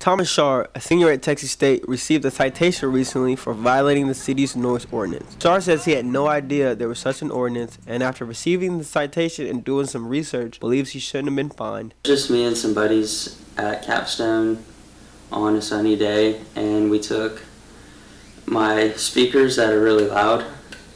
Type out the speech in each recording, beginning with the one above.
Thomas Shar, a senior at Texas State, received a citation recently for violating the city's noise ordinance. Shar says he had no idea there was such an ordinance, and after receiving the citation and doing some research, believes he shouldn't have been fined. Just me and some buddies at Capstone on a sunny day, and we took my speakers that are really loud,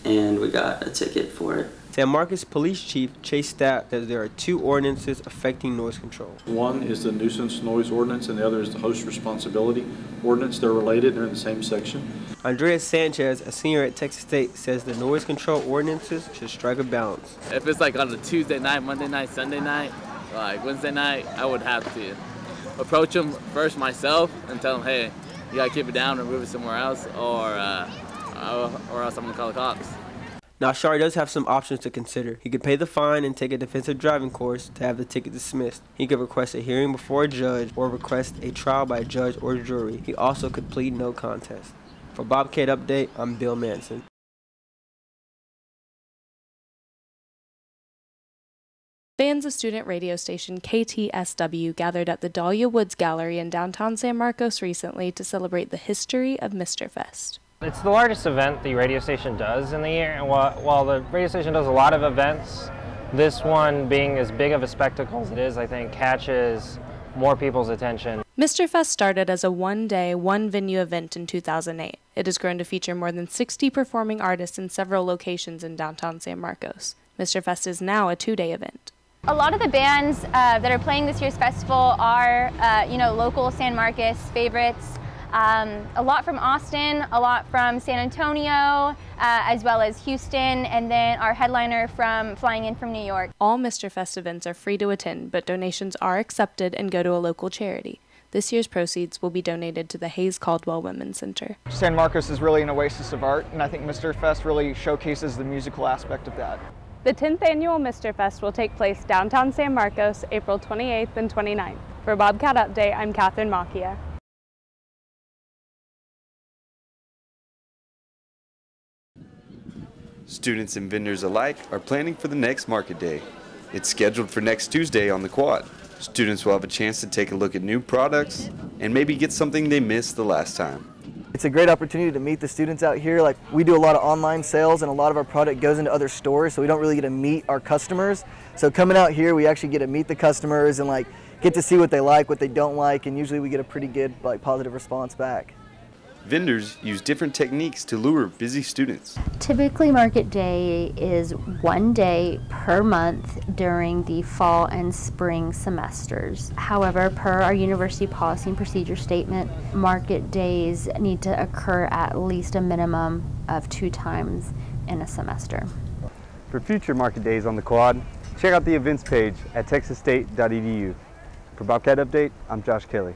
and we got a ticket for it. San Marcos Police Chief Chase Stapp that there are two ordinances affecting noise control. One is the nuisance noise ordinance and the other is the host responsibility ordinance. They're related, they're in the same section. Andrea Sanchez, a senior at Texas State, says the noise control ordinances should strike a balance. If it's like on a Tuesday night, Monday night, Sunday night, like Wednesday night, I would have to approach them first myself and tell them, hey, you gotta keep it down or move it somewhere else, or uh, or else I'm gonna call the cops. Now, Shar does have some options to consider. He could pay the fine and take a defensive driving course to have the ticket dismissed. He could request a hearing before a judge or request a trial by a judge or jury. He also could plead no contest. For Bobcat Update, I'm Bill Manson. Fans of student radio station KTSW gathered at the Dahlia Woods Gallery in downtown San Marcos recently to celebrate the history of Mr. Fest. It's the largest event the radio station does in the year, and while, while the radio station does a lot of events, this one being as big of a spectacle as it is, I think catches more people's attention. Mr. Fest started as a one-day, one-venue event in 2008. It has grown to feature more than 60 performing artists in several locations in downtown San Marcos. Mr. Fest is now a two-day event. A lot of the bands uh, that are playing this year's festival are, uh, you know, local San Marcos favorites. Um, a lot from Austin, a lot from San Antonio, uh, as well as Houston, and then our headliner from flying in from New York. All Mr. Fest events are free to attend, but donations are accepted and go to a local charity. This year's proceeds will be donated to the Hays-Caldwell Women's Center. San Marcos is really an oasis of art, and I think Mr. Fest really showcases the musical aspect of that. The 10th annual Mr. Fest will take place downtown San Marcos April 28th and 29th. For Bobcat Update, I'm Catherine Macchia. Students and vendors alike are planning for the next market day. It's scheduled for next Tuesday on the quad. Students will have a chance to take a look at new products and maybe get something they missed the last time. It's a great opportunity to meet the students out here. Like we do a lot of online sales and a lot of our product goes into other stores so we don't really get to meet our customers. So coming out here we actually get to meet the customers and like get to see what they like, what they don't like and usually we get a pretty good like positive response back. Vendors use different techniques to lure busy students. Typically, market day is one day per month during the fall and spring semesters. However, per our university policy and procedure statement, market days need to occur at least a minimum of two times in a semester. For future market days on the quad, check out the events page at texasstate.edu. For Bobcat Update, I'm Josh Kelly.